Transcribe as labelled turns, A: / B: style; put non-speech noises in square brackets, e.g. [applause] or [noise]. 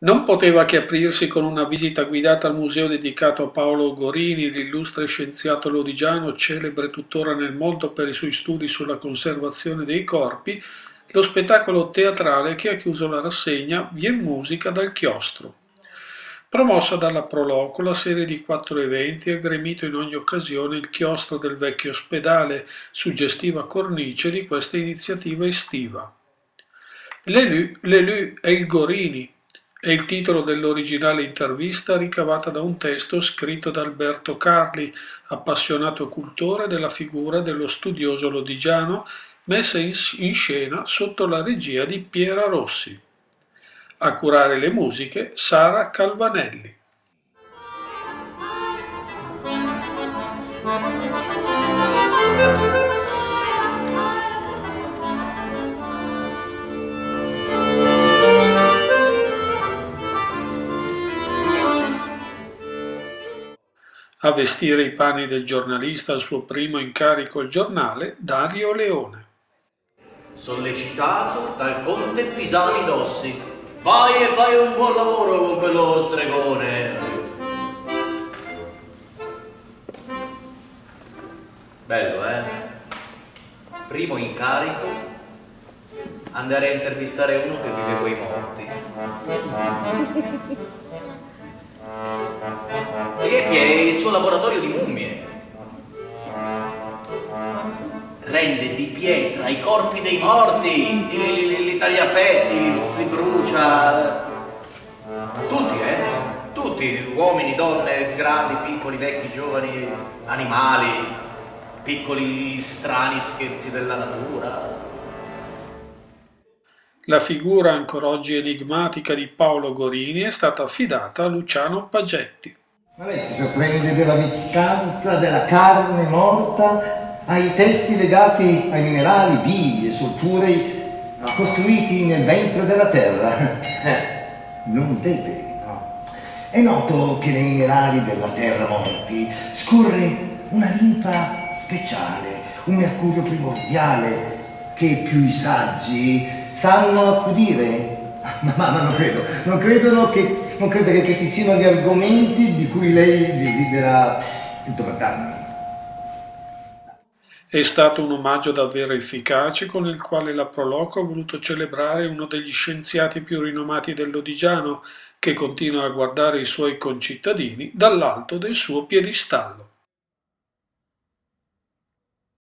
A: Non poteva che aprirsi con una visita guidata al museo dedicato a Paolo Gorini, l'illustre scienziato lodigiano, celebre tuttora nel mondo per i suoi studi sulla conservazione dei corpi, lo spettacolo teatrale che ha chiuso la rassegna Vien musica dal chiostro. Promossa dalla Proloco, la serie di quattro eventi ha gremito in ogni occasione il chiostro del vecchio ospedale, suggestiva cornice di questa iniziativa estiva. L'Elu, è il Gorini, è il titolo dell'originale intervista ricavata da un testo scritto da Alberto Carli, appassionato cultore della figura dello studioso lodigiano, messa in scena sotto la regia di Piera Rossi. A curare le musiche Sara Calvanelli. A vestire i panni del giornalista al suo primo incarico al giornale, Dario Leone.
B: Sollecitato dal conte Pisani Dossi. Vai e fai un buon lavoro con quello stregone. Bello, eh? Primo incarico, andare a intervistare uno che vive coi morti. [laughs] Riepi è il suo laboratorio di mummie. Rende di pietra i corpi dei morti, li, li, li taglia a pezzi, li brucia. Tutti, eh? Tutti, uomini, donne, grandi, piccoli, vecchi, giovani, animali, piccoli strani scherzi della natura.
A: La figura ancora oggi enigmatica di Paolo Gorini è stata affidata a Luciano Pagetti.
C: Ma lei si sorprende della piccanza della carne morta ai testi legati ai minerali vivi e sulfurei costruiti nel ventre della terra. Non vede? È noto che nei minerali della terra morti scorre una linfa speciale, un mercurio primordiale che più i saggi sanno accudire. [laughs] Ma, ma, ma non credo, non credono che, non credo che questi siano gli argomenti di cui lei desidera dotarmi.
A: È stato un omaggio davvero efficace con il quale la Proloco ha voluto celebrare uno degli scienziati più rinomati dell'Odigiano, che continua a guardare i suoi concittadini dall'alto del suo piedistallo.